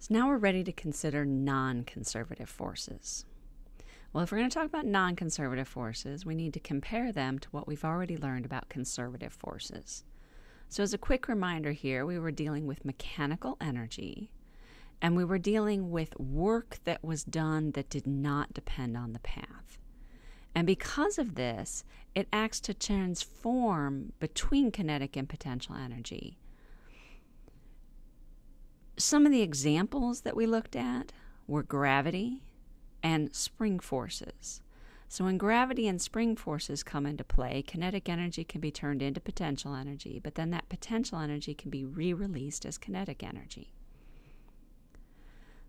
So now we're ready to consider non conservative forces. Well, if we're going to talk about non conservative forces, we need to compare them to what we've already learned about conservative forces. So, as a quick reminder here, we were dealing with mechanical energy and we were dealing with work that was done that did not depend on the path. And because of this, it acts to transform between kinetic and potential energy. Some of the examples that we looked at were gravity and spring forces. So, when gravity and spring forces come into play, kinetic energy can be turned into potential energy, but then that potential energy can be re released as kinetic energy.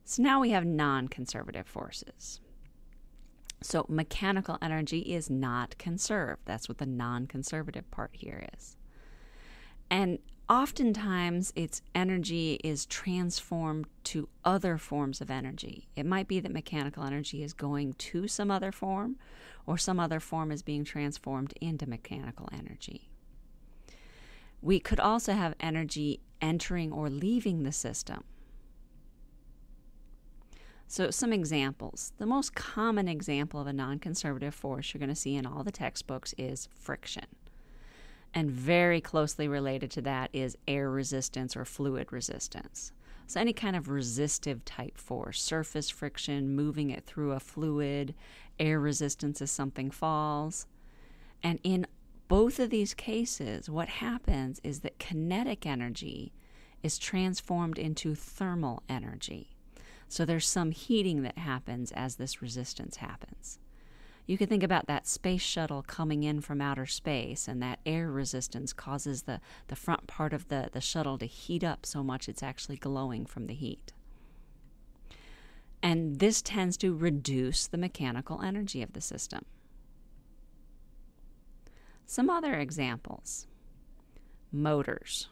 So now we have non conservative forces. So mechanical energy is not conserved. That's what the non conservative part here is. And oftentimes its energy is transformed to other forms of energy. It might be that mechanical energy is going to some other form, or some other form is being transformed into mechanical energy. We could also have energy entering or leaving the system. So, some examples. The most common example of a non conservative force you're going to see in all the textbooks is friction. And very closely related to that is air resistance or fluid resistance. So, any kind of resistive type force, surface friction, moving it through a fluid, air resistance as something falls. And in both of these cases, what happens is that kinetic energy is transformed into thermal energy. So there's some heating that happens as this resistance happens. You could think about that space shuttle coming in from outer space, and that air resistance causes the, the front part of the, the shuttle to heat up so much it's actually glowing from the heat. And this tends to reduce the mechanical energy of the system. Some other examples motors.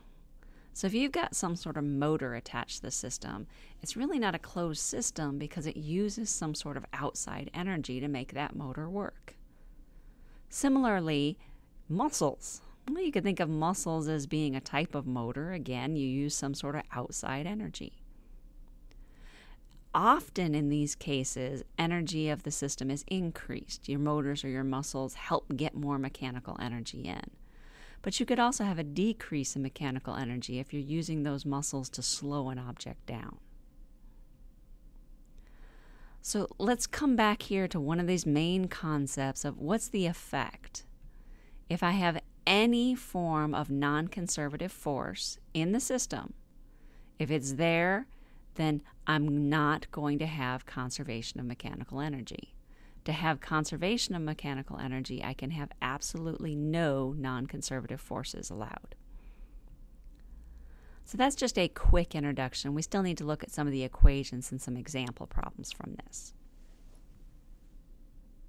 So if you've got some sort of motor attached to the system, it's really not a closed system because it uses some sort of outside energy to make that motor work. Similarly, muscles. Well, you could think of muscles as being a type of motor. Again, you use some sort of outside energy. Often in these cases, energy of the system is increased. Your motors or your muscles help get more mechanical energy in. But you could also have a decrease in mechanical energy if you're using those muscles to slow an object down. So let's come back here to one of these main concepts of what's the effect if I have any form of non conservative force in the system. If it's there, then I'm not going to have conservation of mechanical energy to have conservation of mechanical energy, I can have absolutely no non conservative forces allowed. So that's just a quick introduction. We still need to look at some of the equations and some example problems from this.